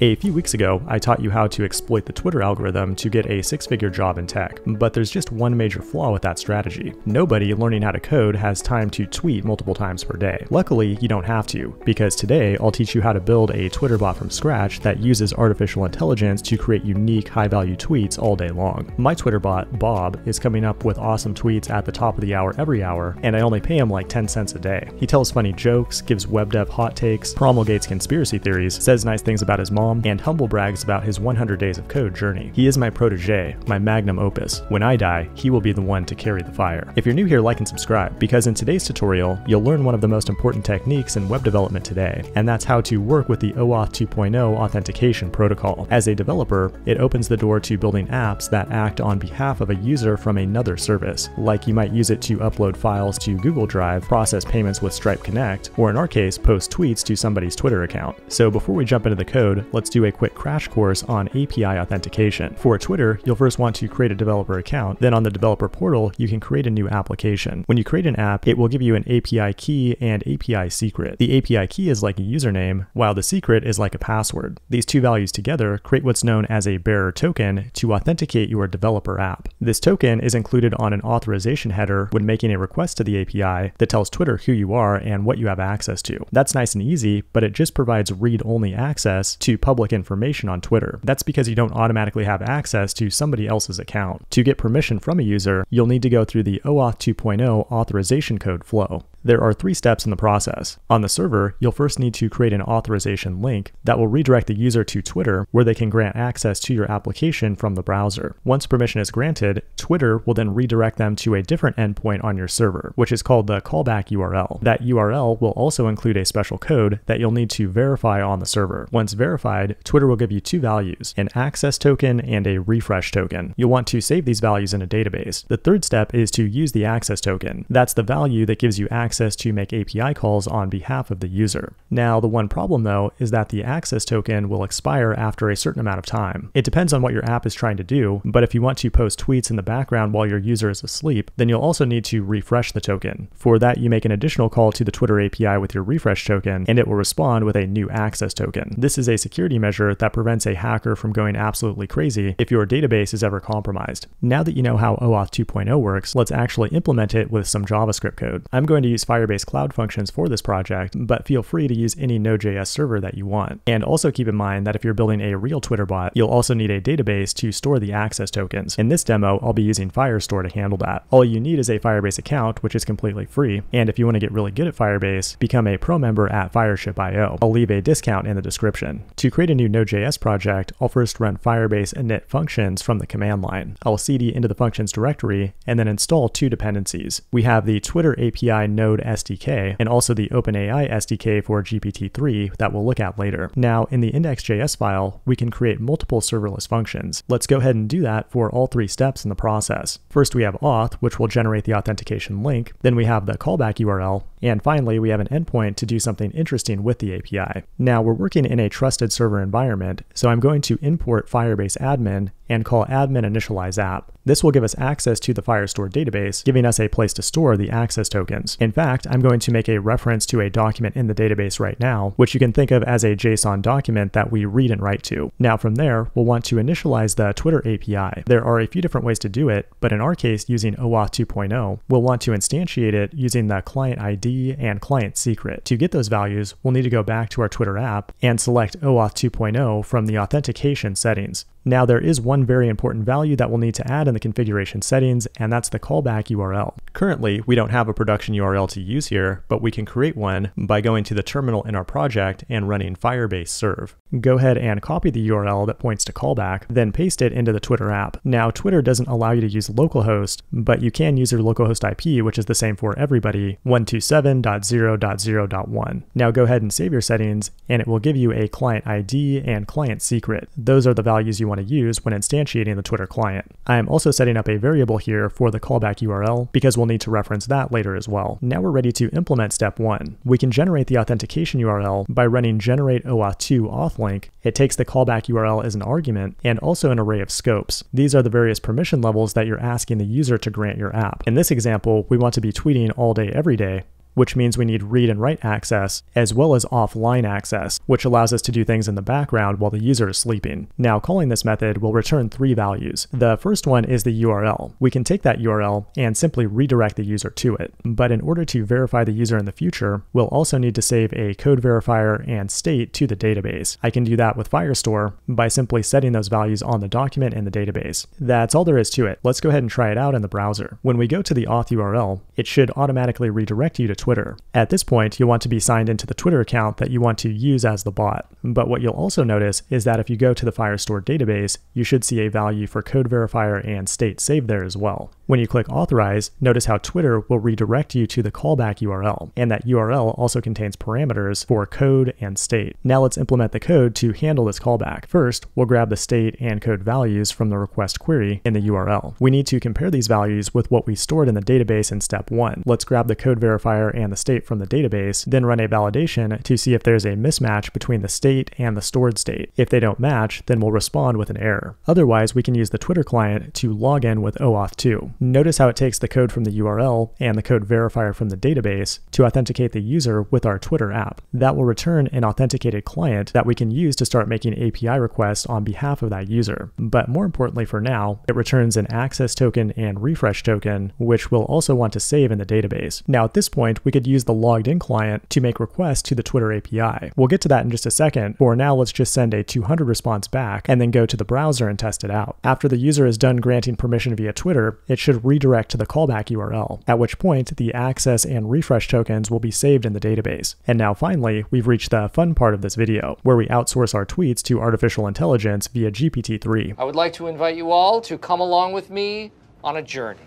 A few weeks ago, I taught you how to exploit the Twitter algorithm to get a six figure job in tech, but there's just one major flaw with that strategy. Nobody learning how to code has time to tweet multiple times per day. Luckily, you don't have to, because today I'll teach you how to build a Twitter bot from scratch that uses artificial intelligence to create unique, high value tweets all day long. My Twitter bot, Bob, is coming up with awesome tweets at the top of the hour every hour, and I only pay him like 10 cents a day. He tells funny jokes, gives web dev hot takes, promulgates conspiracy theories, says nice things about his mom, and humble brags about his 100 days of code journey. He is my protege, my magnum opus. When I die, he will be the one to carry the fire. If you're new here, like and subscribe, because in today's tutorial, you'll learn one of the most important techniques in web development today, and that's how to work with the OAuth 2.0 authentication protocol. As a developer, it opens the door to building apps that act on behalf of a user from another service, like you might use it to upload files to Google Drive, process payments with Stripe Connect, or in our case, post tweets to somebody's Twitter account. So before we jump into the code, let's do a quick crash course on API authentication. For Twitter, you'll first want to create a developer account. Then on the developer portal, you can create a new application. When you create an app, it will give you an API key and API secret. The API key is like a username, while the secret is like a password. These two values together create what's known as a bearer token to authenticate your developer app. This token is included on an authorization header when making a request to the API that tells Twitter who you are and what you have access to. That's nice and easy, but it just provides read-only access to public information on Twitter. That's because you don't automatically have access to somebody else's account. To get permission from a user, you'll need to go through the OAuth 2.0 authorization code flow. There are three steps in the process. On the server, you'll first need to create an authorization link that will redirect the user to Twitter where they can grant access to your application from the browser. Once permission is granted, Twitter will then redirect them to a different endpoint on your server, which is called the callback URL. That URL will also include a special code that you'll need to verify on the server. Once verified, Twitter will give you two values, an access token and a refresh token. You'll want to save these values in a database. The third step is to use the access token. That's the value that gives you access access to make API calls on behalf of the user. Now, the one problem though is that the access token will expire after a certain amount of time. It depends on what your app is trying to do, but if you want to post tweets in the background while your user is asleep, then you'll also need to refresh the token. For that, you make an additional call to the Twitter API with your refresh token, and it will respond with a new access token. This is a security measure that prevents a hacker from going absolutely crazy if your database is ever compromised. Now that you know how OAuth 2.0 works, let's actually implement it with some JavaScript code. I'm going to use Firebase Cloud Functions for this project, but feel free to use any Node.js server that you want. And also keep in mind that if you're building a real Twitter bot, you'll also need a database to store the access tokens. In this demo, I'll be using Firestore to handle that. All you need is a Firebase account, which is completely free. And if you want to get really good at Firebase, become a pro member at Fireship.io. I'll leave a discount in the description. To create a new Node.js project, I'll first run Firebase init functions from the command line. I'll cd into the functions directory and then install two dependencies. We have the Twitter API node Node SDK, and also the OpenAI SDK for GPT-3 that we'll look at later. Now, in the index.js file, we can create multiple serverless functions. Let's go ahead and do that for all three steps in the process. First, we have auth, which will generate the authentication link. Then we have the callback URL, and finally, we have an endpoint to do something interesting with the API. Now, we're working in a trusted server environment, so I'm going to import Firebase admin and call admin initialize app. This will give us access to the Firestore database, giving us a place to store the access tokens. In fact, I'm going to make a reference to a document in the database right now, which you can think of as a JSON document that we read and write to. Now from there, we'll want to initialize the Twitter API. There are a few different ways to do it, but in our case, using OAuth 2.0, we'll want to instantiate it using the client ID and client secret. To get those values, we'll need to go back to our Twitter app and select OAuth 2.0 from the authentication settings. Now there is one very important value that we'll need to add in the configuration settings, and that's the callback URL. Currently, we don't have a production URL to use here, but we can create one by going to the terminal in our project and running Firebase serve. Go ahead and copy the URL that points to callback, then paste it into the Twitter app. Now, Twitter doesn't allow you to use localhost, but you can use your localhost IP, which is the same for everybody, 127.0.0.1. Now go ahead and save your settings, and it will give you a client ID and client secret. Those are the values you want to use when instantiating the Twitter client. I am also setting up a variable here for the callback URL because we'll need to reference that later as well. Now we're ready to implement step one. We can generate the authentication URL by running generate OAuth2 authlink. It takes the callback URL as an argument and also an array of scopes. These are the various permission levels that you're asking the user to grant your app. In this example, we want to be tweeting all day every day, which means we need read and write access, as well as offline access, which allows us to do things in the background while the user is sleeping. Now, calling this method will return three values. The first one is the URL. We can take that URL and simply redirect the user to it. But in order to verify the user in the future, we'll also need to save a code verifier and state to the database. I can do that with Firestore by simply setting those values on the document in the database. That's all there is to it. Let's go ahead and try it out in the browser. When we go to the auth URL, it should automatically redirect you to Twitter. At this point, you'll want to be signed into the Twitter account that you want to use as the bot. But what you'll also notice is that if you go to the Firestore database, you should see a value for code verifier and state saved there as well. When you click authorize, notice how Twitter will redirect you to the callback URL, and that URL also contains parameters for code and state. Now let's implement the code to handle this callback. First, we'll grab the state and code values from the request query in the URL. We need to compare these values with what we stored in the database in step one. Let's grab the code verifier and the state from the database, then run a validation to see if there's a mismatch between the state and the stored state. If they don't match, then we'll respond with an error. Otherwise, we can use the Twitter client to log in with OAuth 2. Notice how it takes the code from the URL and the code verifier from the database to authenticate the user with our Twitter app. That will return an authenticated client that we can use to start making API requests on behalf of that user. But more importantly for now, it returns an access token and refresh token, which we'll also want to save in the database. Now at this point, we could use the logged in client to make requests to the Twitter API. We'll get to that in just a second. For now, let's just send a 200 response back and then go to the browser and test it out. After the user is done granting permission via Twitter, it should redirect to the callback URL, at which point the access and refresh tokens will be saved in the database. And now finally, we've reached the fun part of this video, where we outsource our tweets to artificial intelligence via GPT-3. I would like to invite you all to come along with me on a journey.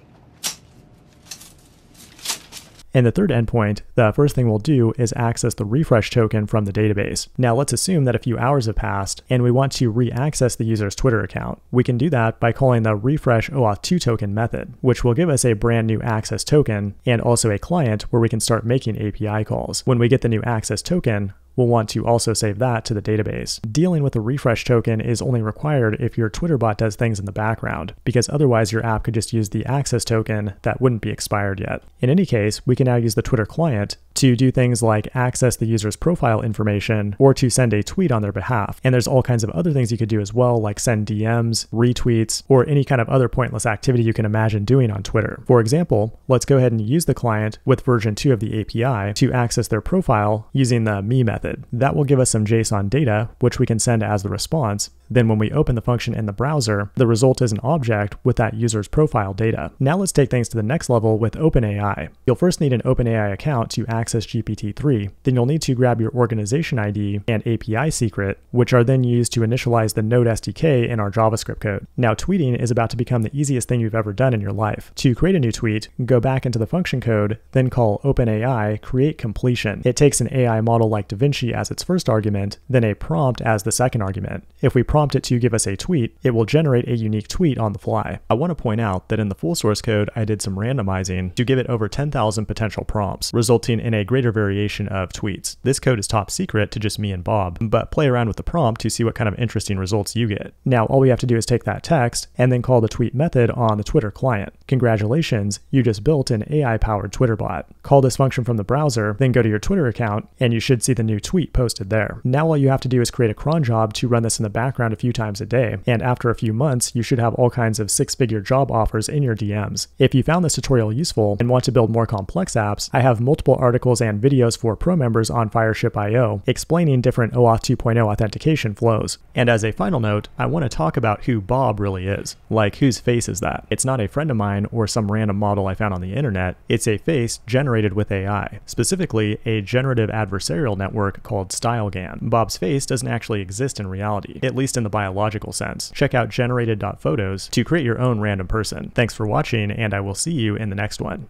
In the third endpoint, the first thing we'll do is access the refresh token from the database. Now let's assume that a few hours have passed and we want to re-access the user's Twitter account. We can do that by calling the refresh OAuth 2 token method, which will give us a brand new access token and also a client where we can start making API calls. When we get the new access token, we'll want to also save that to the database. Dealing with the refresh token is only required if your Twitter bot does things in the background, because otherwise your app could just use the access token that wouldn't be expired yet. In any case, we can now use the Twitter client to do things like access the user's profile information or to send a tweet on their behalf. And there's all kinds of other things you could do as well, like send DMs, retweets, or any kind of other pointless activity you can imagine doing on Twitter. For example, let's go ahead and use the client with version 2 of the API to access their profile using the me method. That will give us some JSON data, which we can send as the response, then when we open the function in the browser, the result is an object with that user's profile data. Now let's take things to the next level with OpenAI. You'll first need an OpenAI account to access GPT-3. Then you'll need to grab your organization ID and API secret, which are then used to initialize the Node SDK in our JavaScript code. Now tweeting is about to become the easiest thing you've ever done in your life. To create a new tweet, go back into the function code, then call OpenAI create completion. It takes an AI model like DaVinci as its first argument, then a prompt as the second argument. If we prompt it to give us a tweet, it will generate a unique tweet on the fly. I want to point out that in the full source code, I did some randomizing to give it over 10,000 potential prompts, resulting in a greater variation of tweets. This code is top secret to just me and Bob, but play around with the prompt to see what kind of interesting results you get. Now, all we have to do is take that text and then call the tweet method on the Twitter client. Congratulations, you just built an AI-powered Twitter bot. Call this function from the browser, then go to your Twitter account, and you should see the new tweet posted there. Now all you have to do is create a cron job to run this in the background a few times a day, and after a few months, you should have all kinds of six figure job offers in your DMs. If you found this tutorial useful and want to build more complex apps, I have multiple articles and videos for pro members on Fireship.io explaining different OAuth 2.0 authentication flows. And as a final note, I want to talk about who Bob really is. Like, whose face is that? It's not a friend of mine or some random model I found on the internet, it's a face generated with AI, specifically a generative adversarial network called StyleGAN. Bob's face doesn't actually exist in reality, at least in the biological sense. Check out generated.photos to create your own random person. Thanks for watching, and I will see you in the next one.